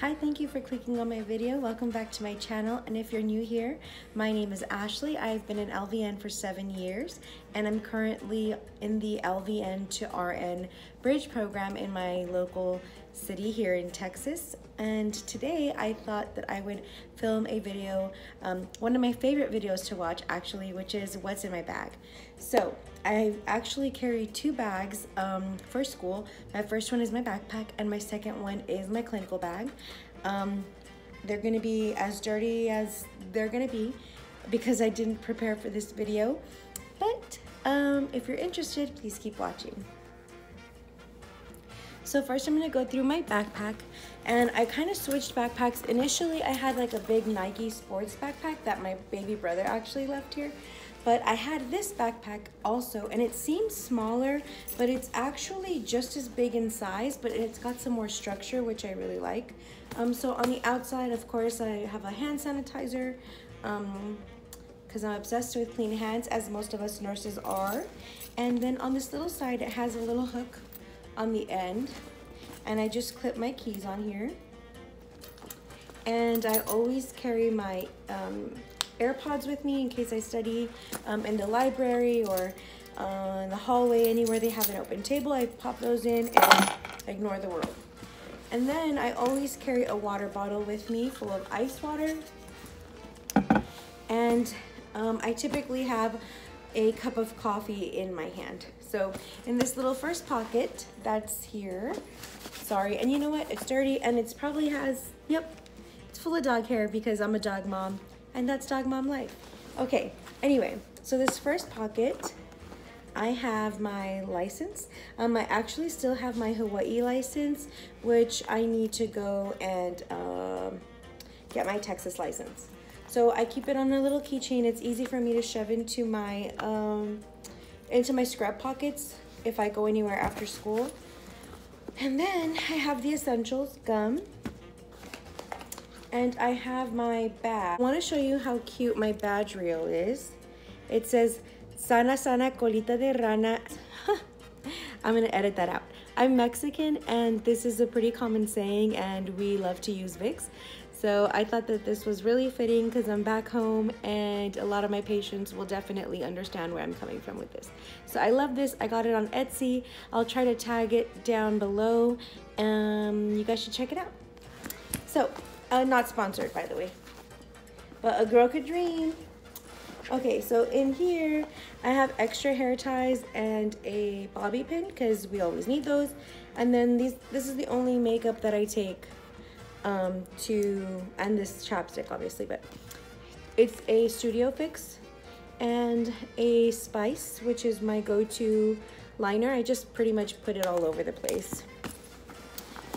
Hi, thank you for clicking on my video. Welcome back to my channel. And if you're new here, my name is Ashley. I've been an LVN for seven years and I'm currently in the LVN to RN bridge program in my local city here in Texas. And today I thought that I would film a video, um, one of my favorite videos to watch actually, which is what's in my bag. So I actually carry two bags um, for school. My first one is my backpack and my second one is my clinical bag. Um, they're gonna be as dirty as they're gonna be because I didn't prepare for this video. But um, if you're interested, please keep watching. So first I'm gonna go through my backpack and I kind of switched backpacks. Initially I had like a big Nike sports backpack that my baby brother actually left here. But I had this backpack also and it seems smaller, but it's actually just as big in size, but it's got some more structure, which I really like. Um, so on the outside, of course, I have a hand sanitizer, um, because I'm obsessed with clean hands, as most of us nurses are. And then on this little side, it has a little hook on the end and I just clip my keys on here. And I always carry my um, AirPods with me in case I study um, in the library or uh, in the hallway, anywhere they have an open table. I pop those in and ignore the world. And then I always carry a water bottle with me full of ice water. And um, I typically have a cup of coffee in my hand. So in this little first pocket that's here, sorry, and you know what? It's dirty and it's probably has, yep, it's full of dog hair because I'm a dog mom and that's dog mom life. Okay, anyway, so this first pocket, I have my license. Um, I actually still have my Hawaii license, which I need to go and um, get my Texas license. So I keep it on a little keychain. It's easy for me to shove into my um, into my scrub pockets if I go anywhere after school. And then I have the essentials, gum. And I have my bag. I want to show you how cute my badge reel is. It says, Sana Sana Colita de Rana. I'm going to edit that out. I'm Mexican and this is a pretty common saying and we love to use Vicks. So I thought that this was really fitting because I'm back home and a lot of my patients will definitely understand where I'm coming from with this. So I love this. I got it on Etsy. I'll try to tag it down below. Um, you guys should check it out. So, uh, not sponsored by the way, but a girl could dream. Okay, so in here, I have extra hair ties and a bobby pin because we always need those. And then these, this is the only makeup that I take um, to, and this chapstick obviously, but it's a Studio Fix and a Spice, which is my go-to liner. I just pretty much put it all over the place.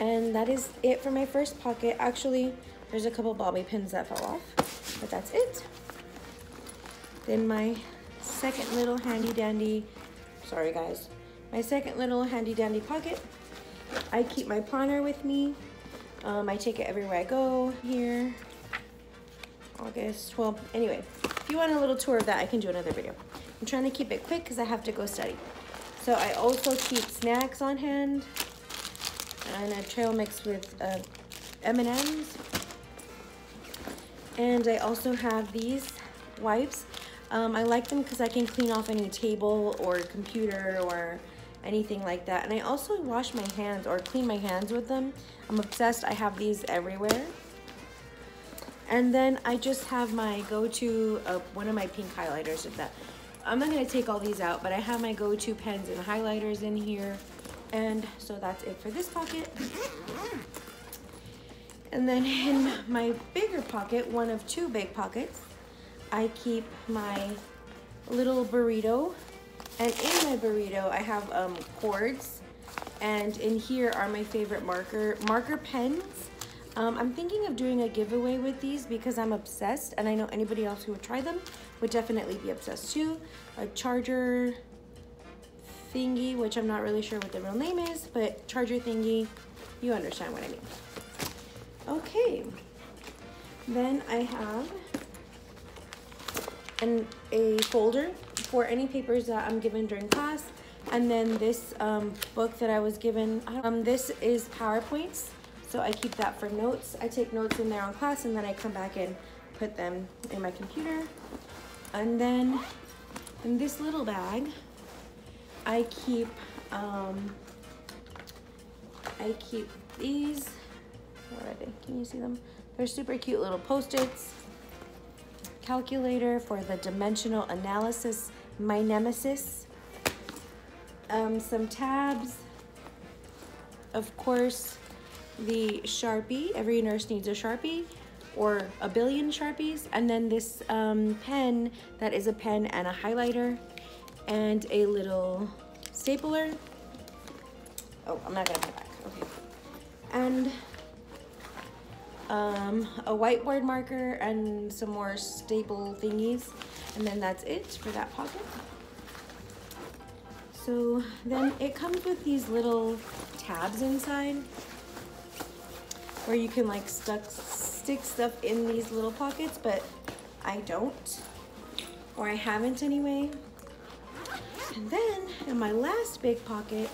And that is it for my first pocket. Actually, there's a couple bobby pins that fell off, but that's it. Then my second little handy dandy, sorry guys, my second little handy dandy pocket. I keep my planner with me. Um, I take it everywhere I go here. August, well, anyway, if you want a little tour of that, I can do another video. I'm trying to keep it quick because I have to go study. So I also keep snacks on hand and a trail mix with uh, M&Ms. And I also have these wipes um, I like them because I can clean off any table or computer or anything like that. And I also wash my hands or clean my hands with them. I'm obsessed. I have these everywhere. And then I just have my go-to, uh, one of my pink highlighters with that. I'm not going to take all these out, but I have my go-to pens and highlighters in here. And so that's it for this pocket. And then in my bigger pocket, one of two big pockets, I keep my little burrito. And in my burrito, I have um, cords. And in here are my favorite marker, marker pens. Um, I'm thinking of doing a giveaway with these because I'm obsessed. And I know anybody else who would try them would definitely be obsessed too. A charger thingy, which I'm not really sure what the real name is, but charger thingy, you understand what I mean. Okay, then I have and a folder for any papers that I'm given during class. And then this um, book that I was given, um, this is PowerPoints. So I keep that for notes. I take notes in there on class and then I come back and put them in my computer. And then in this little bag, I keep, um, I keep these, what are they? Can you see them? They're super cute little post-its. Calculator for the dimensional analysis, my nemesis. Um, some tabs. Of course, the Sharpie. Every nurse needs a Sharpie or a billion Sharpies. And then this um, pen that is a pen and a highlighter and a little stapler. Oh, I'm not gonna put it back, okay. And um, a whiteboard marker and some more staple thingies. And then that's it for that pocket. So then it comes with these little tabs inside where you can like stuck, stick stuff in these little pockets, but I don't, or I haven't anyway. And then in my last big pocket,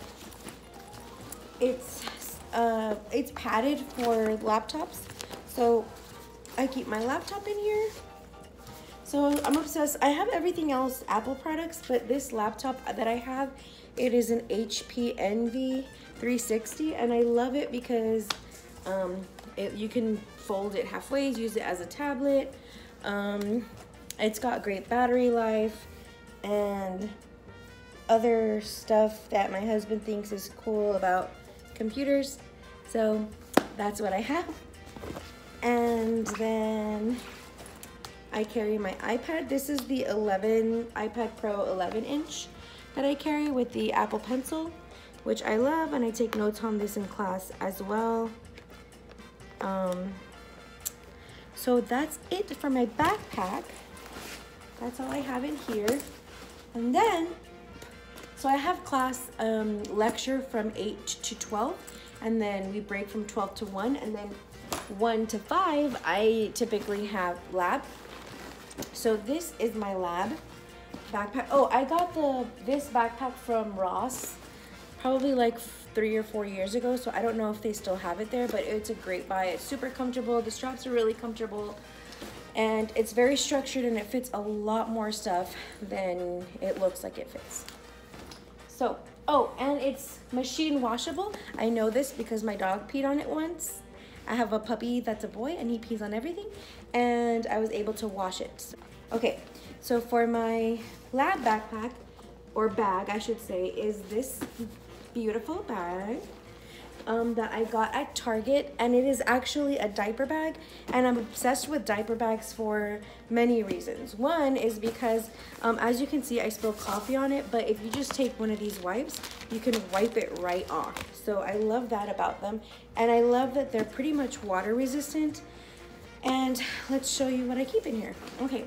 it's uh, it's padded for laptops. So I keep my laptop in here. So I'm obsessed. I have everything else Apple products, but this laptop that I have, it is an HP Envy 360 and I love it because um, it, you can fold it halfway, use it as a tablet. Um, it's got great battery life and other stuff that my husband thinks is cool about computers. So that's what I have. And then I carry my iPad. This is the 11 iPad Pro 11 inch that I carry with the Apple Pencil, which I love and I take notes on this in class as well. Um, so that's it for my backpack. That's all I have in here. And then, so I have class um, lecture from 8 to 12, and then we break from 12 to 1, and then 1 to 5, I typically have lab. So this is my lab backpack. Oh, I got the this backpack from Ross probably like three or four years ago, so I don't know if they still have it there, but it's a great buy. It's super comfortable. The straps are really comfortable and it's very structured and it fits a lot more stuff than it looks like it fits. So, oh, and it's machine washable. I know this because my dog peed on it once. I have a puppy that's a boy and he pees on everything and I was able to wash it. Okay, so for my lab backpack, or bag I should say, is this beautiful bag um, that I got at Target and it is actually a diaper bag and I'm obsessed with diaper bags for many reasons. One is because um, as you can see I spilled coffee on it but if you just take one of these wipes you can wipe it right off. So I love that about them and I love that they're pretty much water resistant and let's show you what I keep in here. Okay.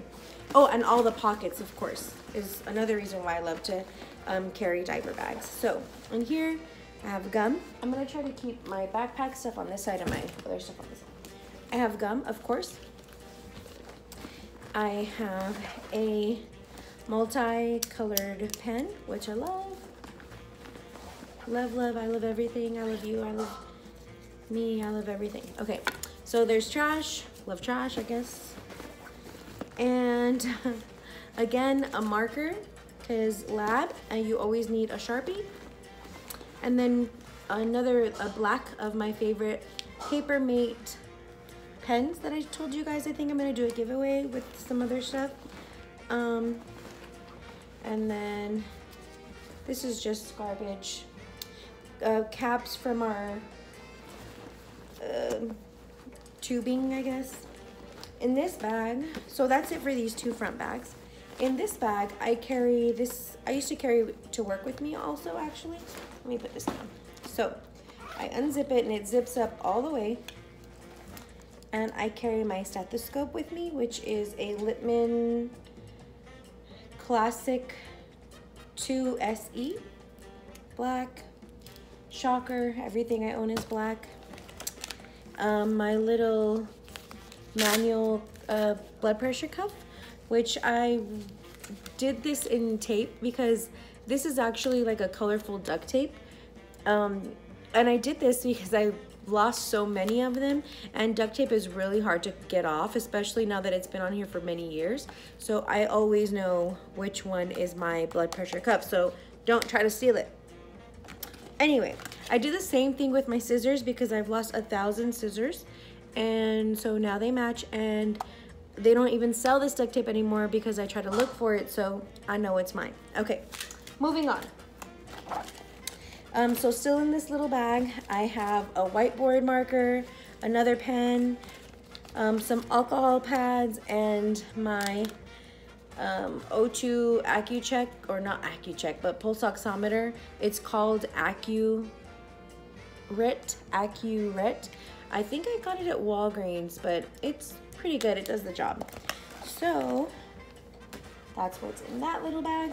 Oh, and all the pockets, of course, is another reason why I love to um, carry diaper bags. So in here, I have gum. I'm gonna try to keep my backpack stuff on this side and my other stuff on this side. I have gum, of course. I have a multi-colored pen, which I love. Love, love, I love everything. I love you, I love me, I love everything. Okay, so there's trash. Love trash, I guess. And again, a marker because lab and you always need a Sharpie. And then another, a black of my favorite Papermate pens that I told you guys I think I'm gonna do a giveaway with some other stuff. Um, and then this is just garbage. Uh, caps from our uh, tubing, I guess. In this bag, so that's it for these two front bags. In this bag, I carry this, I used to carry to work with me also, actually. Let me put this down. So, I unzip it and it zips up all the way. And I carry my stethoscope with me, which is a Littmann Classic 2 SE. Black. Shocker, everything I own is black. Um, my little manual uh, blood pressure cuff which I did this in tape because this is actually like a colorful duct tape. Um, and I did this because I lost so many of them and duct tape is really hard to get off, especially now that it's been on here for many years. So I always know which one is my blood pressure cup. So don't try to steal it. Anyway, I do the same thing with my scissors because I've lost a thousand scissors. And so now they match and they don't even sell this duct tape anymore because I try to look for it so I know it's mine. Okay, moving on. Um, so still in this little bag, I have a whiteboard marker, another pen, um, some alcohol pads, and my um, O2 AccuCheck, or not AccuCheck, but pulse oximeter. It's called AccuRit, AccuRit. I think I got it at Walgreens, but it's pretty good. It does the job. So that's what's in that little bag.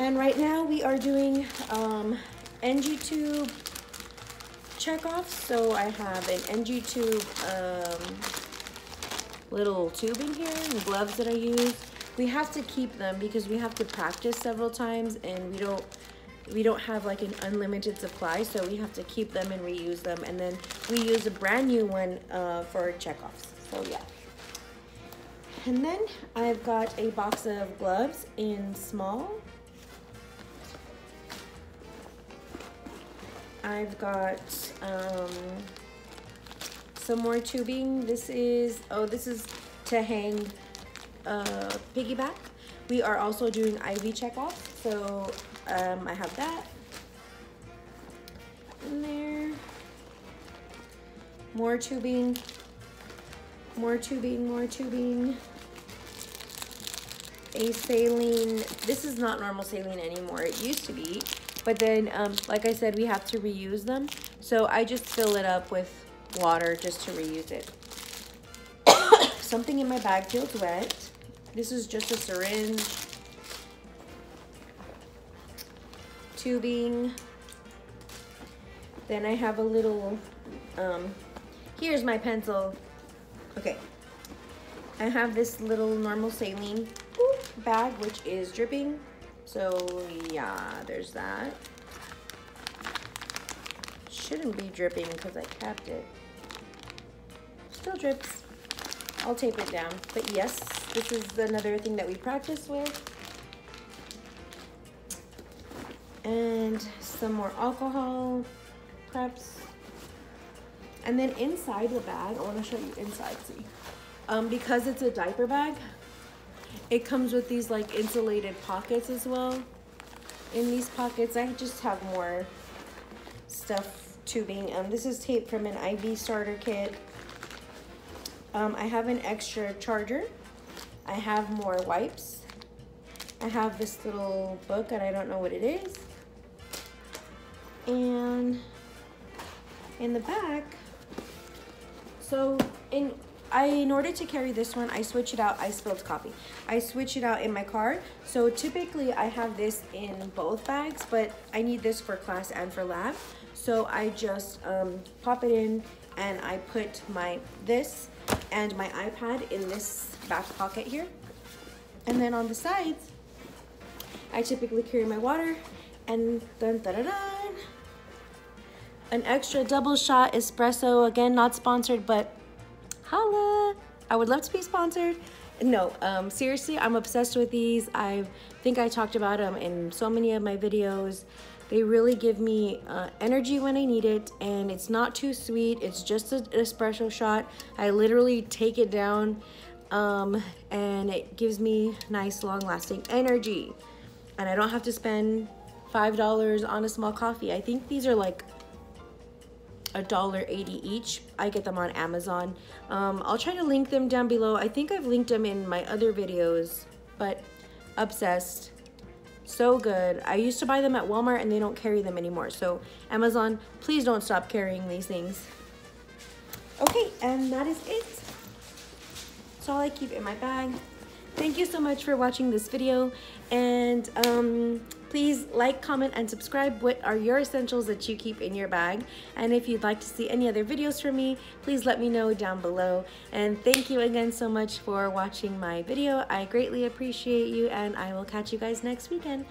And right now we are doing um, NG tube checkoffs. So I have an NG tube um, little tube in here and gloves that I use. We have to keep them because we have to practice several times and we don't we don't have like an unlimited supply so we have to keep them and reuse them and then we use a brand new one uh, for checkoffs so yeah. And then I've got a box of gloves in small. I've got um, some more tubing. This is oh this is to hang uh, piggyback. We are also doing IV checkoff so um, I have that in there. More tubing, more tubing, more tubing. A saline, this is not normal saline anymore. It used to be, but then, um, like I said, we have to reuse them. So I just fill it up with water just to reuse it. Something in my bag feels wet. This is just a syringe tubing. Then I have a little, um, here's my pencil. Okay. I have this little normal saline bag, which is dripping. So yeah, there's that. Shouldn't be dripping because I capped it. Still drips. I'll tape it down. But yes, this is another thing that we practice with. And some more alcohol preps. And then inside the bag, I wanna show you inside, see. Um, because it's a diaper bag, it comes with these like insulated pockets as well. In these pockets, I just have more stuff tubing. Um, this is tape from an IV starter kit. Um, I have an extra charger. I have more wipes. I have this little book and I don't know what it is. And in the back, so in I, in order to carry this one, I switch it out. I spilled coffee. I switch it out in my car. So typically I have this in both bags, but I need this for class and for lab. So I just um, pop it in and I put my this and my iPad in this back pocket here. And then on the sides, I typically carry my water and dun dun dun an extra double shot espresso. Again, not sponsored, but holla. I would love to be sponsored. No, um, seriously, I'm obsessed with these. I think I talked about them in so many of my videos. They really give me uh, energy when I need it, and it's not too sweet. It's just an espresso shot. I literally take it down, um, and it gives me nice, long-lasting energy. And I don't have to spend $5 on a small coffee. I think these are like a dollar eighty each. I get them on Amazon. Um, I'll try to link them down below. I think I've linked them in my other videos, but obsessed. So good. I used to buy them at Walmart and they don't carry them anymore. So Amazon, please don't stop carrying these things. Okay, and that is it. That's all I keep in my bag. Thank you so much for watching this video. And um, Please like, comment, and subscribe. What are your essentials that you keep in your bag? And if you'd like to see any other videos from me, please let me know down below. And thank you again so much for watching my video. I greatly appreciate you and I will catch you guys next weekend.